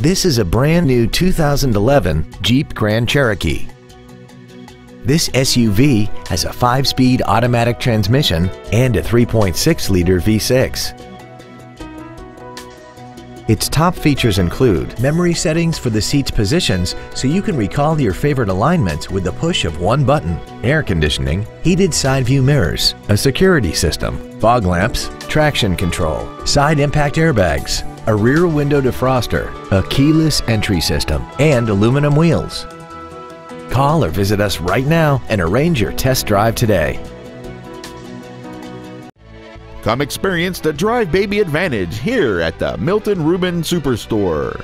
This is a brand new 2011 Jeep Grand Cherokee. This SUV has a 5-speed automatic transmission and a 3.6-liter V6. Its top features include memory settings for the seat's positions so you can recall your favorite alignments with the push of one button, air conditioning, heated side view mirrors, a security system, fog lamps, traction control, side impact airbags, a rear window defroster, a keyless entry system, and aluminum wheels. Call or visit us right now and arrange your test drive today. Come experience the Drive Baby Advantage here at the Milton Ruben Superstore.